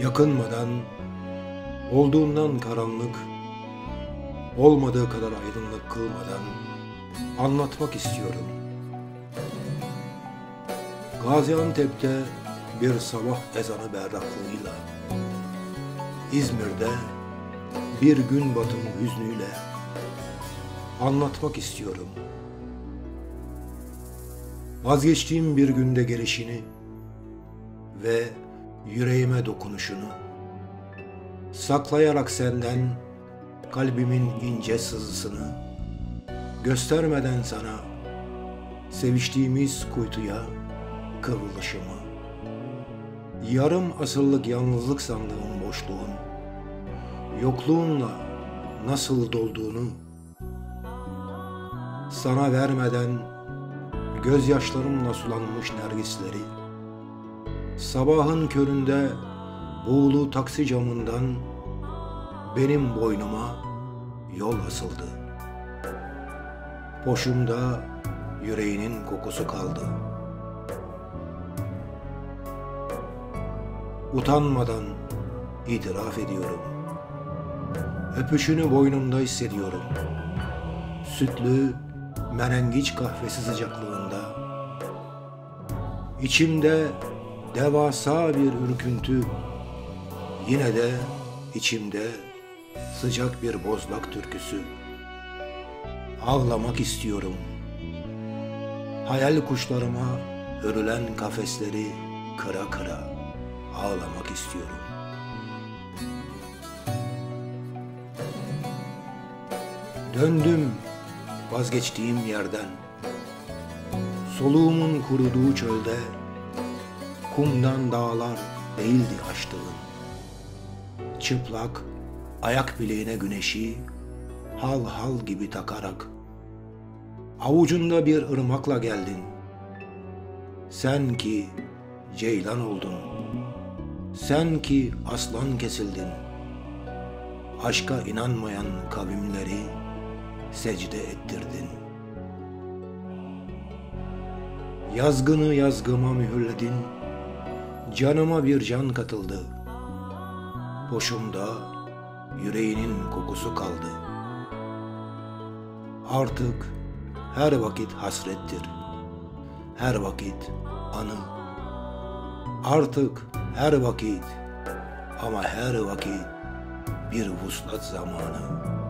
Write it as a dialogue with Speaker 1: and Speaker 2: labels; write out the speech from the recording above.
Speaker 1: Yakınmadan, olduğundan karanlık, olmadığı kadar aydınlık kılmadan anlatmak istiyorum. Gaziantep'te bir sabah ezanı berraklığıyla, İzmir'de bir gün batımı hüznüyle anlatmak istiyorum. Vazgeçtiğim bir günde gelişini ve yüreğime dokunuşunu, saklayarak senden kalbimin ince sızısını, göstermeden sana seviştiğimiz kuytuya kıvrılışımı, yarım asırlık yalnızlık sandığım boşluğun, yokluğunla nasıl dolduğunu, sana vermeden gözyaşlarımla sulanmış nergisleri, sabahın köründe buğulu taksi camından benim boynuma yol asıldı. Boşumda yüreğinin kokusu kaldı. Utanmadan itiraf ediyorum. Öpüşünü boynumda hissediyorum. Sütlü menengiç kahvesi sıcaklığında. İçimde devasa bir ürküntü. Yine de içimde sıcak bir bozlak türküsü. Ağlamak istiyorum. Hayal kuşlarıma örülen kafesleri kıra kıra ağlamak istiyorum. Döndüm vazgeçtiğim yerden. Soluğumun kuruduğu çölde kumdan dağlar değildi açtığın. Çıplak ayak bileğine güneşi hal hal gibi takarak avucunda bir ırmakla geldin. Sen ki ceylan oldun. Sen ki aslan kesildin. Aşka inanmayan kavimleri secde ettirdin. Yazgını yazgıma mühürledin. Canıma bir can katıldı. Boşumda yüreğinin kokusu kaldı. Artık her vakit hasrettir. Her vakit anım. Artık her vakit ama her vakit bir vuslat zamanı.